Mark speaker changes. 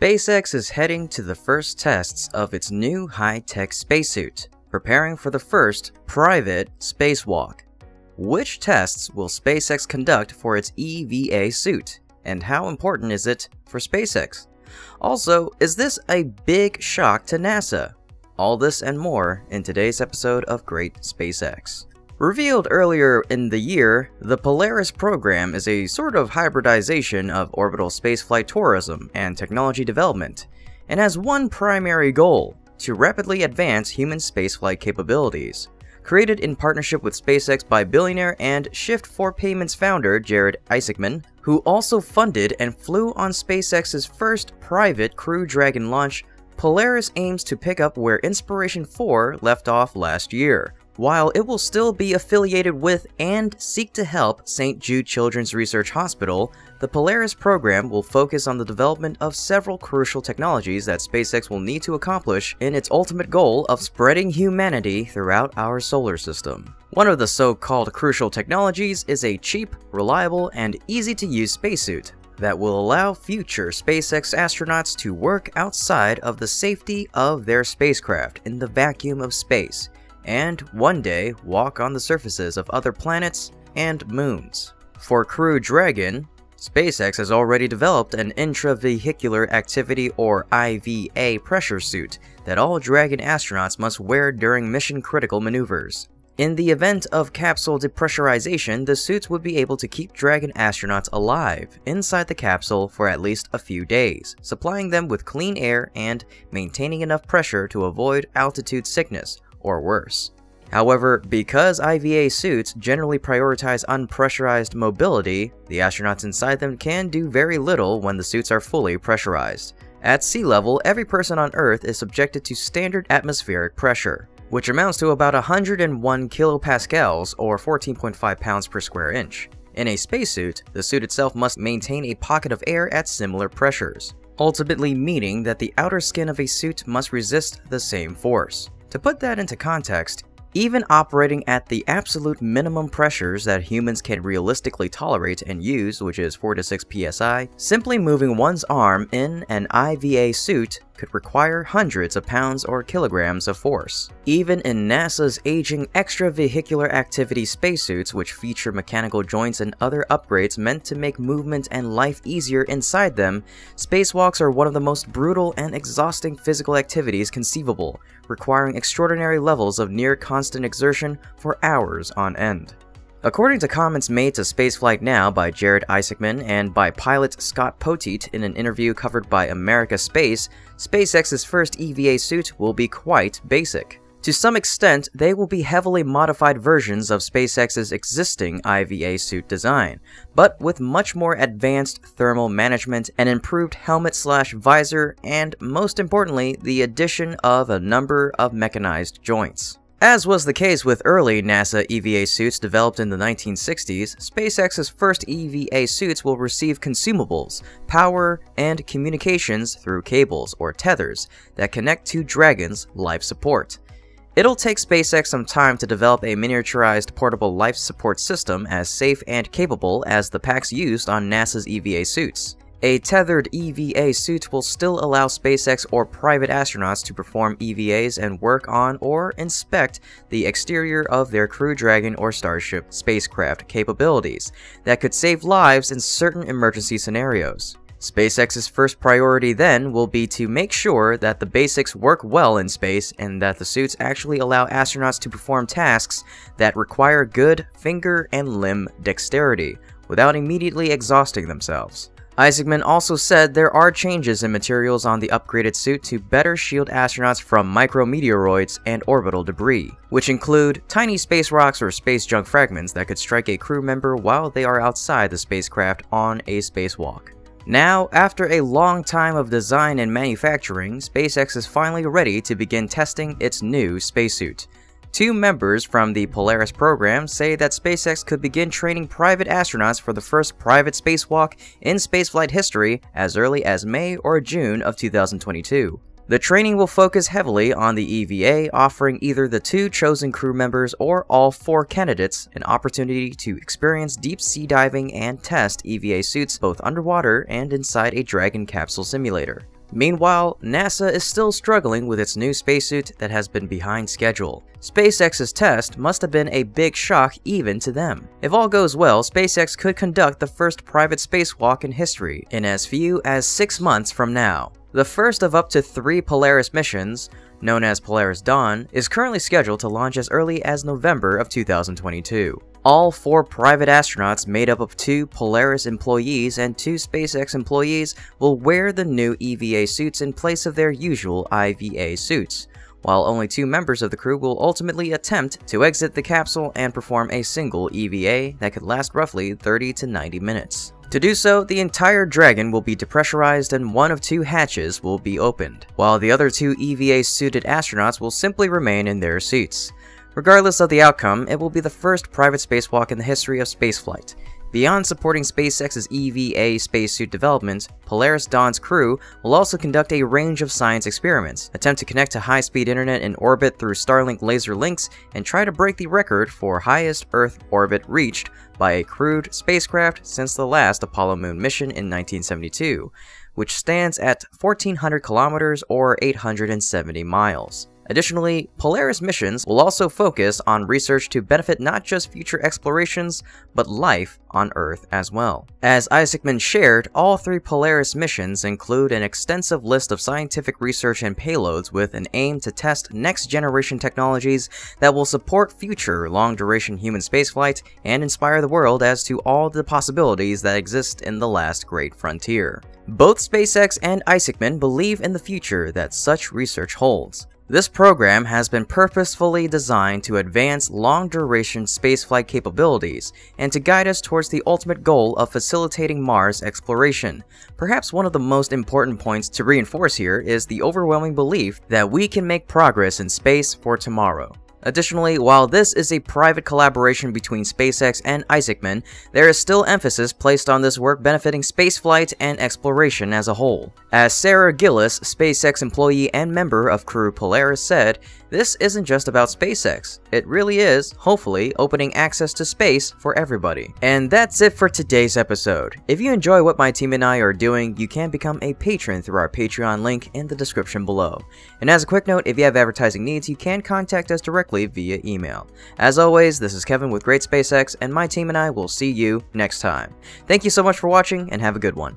Speaker 1: SpaceX is heading to the first tests of its new high-tech spacesuit, preparing for the first private spacewalk. Which tests will SpaceX conduct for its EVA suit, and how important is it for SpaceX? Also, is this a big shock to NASA? All this and more in today's episode of Great SpaceX. Revealed earlier in the year, the Polaris program is a sort of hybridization of orbital spaceflight tourism and technology development, and has one primary goal to rapidly advance human spaceflight capabilities. Created in partnership with SpaceX by billionaire and Shift4 Payments founder Jared Isaacman, who also funded and flew on SpaceX's first private Crew Dragon launch, Polaris aims to pick up where Inspiration 4 left off last year, while it will still be affiliated with and seek to help St. Jude Children's Research Hospital, the Polaris program will focus on the development of several crucial technologies that SpaceX will need to accomplish in its ultimate goal of spreading humanity throughout our solar system. One of the so-called crucial technologies is a cheap, reliable, and easy-to-use spacesuit that will allow future SpaceX astronauts to work outside of the safety of their spacecraft in the vacuum of space, and one day walk on the surfaces of other planets and moons. For Crew Dragon, SpaceX has already developed an intravehicular activity or IVA pressure suit that all Dragon astronauts must wear during mission critical maneuvers. In the event of capsule depressurization, the suits would be able to keep Dragon astronauts alive inside the capsule for at least a few days, supplying them with clean air and maintaining enough pressure to avoid altitude sickness or worse. However, because IVA suits generally prioritize unpressurized mobility, the astronauts inside them can do very little when the suits are fully pressurized. At sea level, every person on Earth is subjected to standard atmospheric pressure, which amounts to about 101 kilopascals or 14.5 pounds per square inch. In a spacesuit, the suit itself must maintain a pocket of air at similar pressures, ultimately meaning that the outer skin of a suit must resist the same force. To put that into context, even operating at the absolute minimum pressures that humans can realistically tolerate and use, which is 4 to 6 psi, simply moving one's arm in an IVA suit could require hundreds of pounds or kilograms of force. Even in NASA's aging extravehicular activity spacesuits, which feature mechanical joints and other upgrades meant to make movement and life easier inside them, spacewalks are one of the most brutal and exhausting physical activities conceivable, requiring extraordinary levels of near constant exertion for hours on end. According to comments made to Spaceflight Now by Jared Isaacman and by pilot Scott Poteet in an interview covered by AmericaSpace, SpaceX's first EVA suit will be quite basic. To some extent, they will be heavily modified versions of SpaceX's existing IVA suit design, but with much more advanced thermal management, an improved helmet slash visor, and most importantly, the addition of a number of mechanized joints. As was the case with early NASA EVA suits developed in the 1960s, SpaceX's first EVA suits will receive consumables, power, and communications through cables or tethers that connect to Dragon's life support. It'll take SpaceX some time to develop a miniaturized portable life support system as safe and capable as the packs used on NASA's EVA suits. A tethered EVA suit will still allow SpaceX or private astronauts to perform EVAs and work on or inspect the exterior of their Crew Dragon or Starship spacecraft capabilities that could save lives in certain emergency scenarios. SpaceX's first priority then will be to make sure that the basics work well in space and that the suits actually allow astronauts to perform tasks that require good finger and limb dexterity without immediately exhausting themselves. Isaacman also said there are changes in materials on the upgraded suit to better shield astronauts from micrometeoroids and orbital debris, which include tiny space rocks or space junk fragments that could strike a crew member while they are outside the spacecraft on a spacewalk. Now, after a long time of design and manufacturing, SpaceX is finally ready to begin testing its new spacesuit. Two members from the Polaris program say that SpaceX could begin training private astronauts for the first private spacewalk in spaceflight history as early as May or June of 2022. The training will focus heavily on the EVA, offering either the two chosen crew members or all four candidates an opportunity to experience deep sea diving and test EVA suits both underwater and inside a Dragon capsule simulator. Meanwhile, NASA is still struggling with its new spacesuit that has been behind schedule. SpaceX's test must have been a big shock even to them. If all goes well, SpaceX could conduct the first private spacewalk in history in as few as six months from now. The first of up to three Polaris missions, known as Polaris Dawn, is currently scheduled to launch as early as November of 2022. All four private astronauts made up of two Polaris employees and two SpaceX employees will wear the new EVA suits in place of their usual IVA suits, while only two members of the crew will ultimately attempt to exit the capsule and perform a single EVA that could last roughly 30 to 90 minutes. To do so, the entire Dragon will be depressurized and one of two hatches will be opened, while the other two EVA-suited astronauts will simply remain in their seats. Regardless of the outcome, it will be the first private spacewalk in the history of spaceflight. Beyond supporting SpaceX's EVA spacesuit development, Polaris Dawn's crew will also conduct a range of science experiments, attempt to connect to high-speed internet in orbit through Starlink laser links, and try to break the record for highest Earth orbit reached by a crewed spacecraft since the last Apollo moon mission in 1972, which stands at 1400 kilometers or 870 miles. Additionally, Polaris missions will also focus on research to benefit not just future explorations, but life on Earth as well. As Isaacman shared, all three Polaris missions include an extensive list of scientific research and payloads with an aim to test next-generation technologies that will support future long-duration human spaceflight and inspire the world as to all the possibilities that exist in the last great frontier. Both SpaceX and Isaacman believe in the future that such research holds. This program has been purposefully designed to advance long-duration spaceflight capabilities and to guide us towards the ultimate goal of facilitating Mars exploration. Perhaps one of the most important points to reinforce here is the overwhelming belief that we can make progress in space for tomorrow. Additionally, while this is a private collaboration between SpaceX and Isaacman, there is still emphasis placed on this work benefiting spaceflight and exploration as a whole. As Sarah Gillis, SpaceX employee and member of Crew Polaris said, this isn't just about SpaceX. It really is, hopefully, opening access to space for everybody. And that's it for today's episode. If you enjoy what my team and I are doing, you can become a patron through our Patreon link in the description below. And as a quick note, if you have advertising needs, you can contact us directly via email. As always, this is Kevin with Great SpaceX, and my team and I will see you next time. Thank you so much for watching, and have a good one.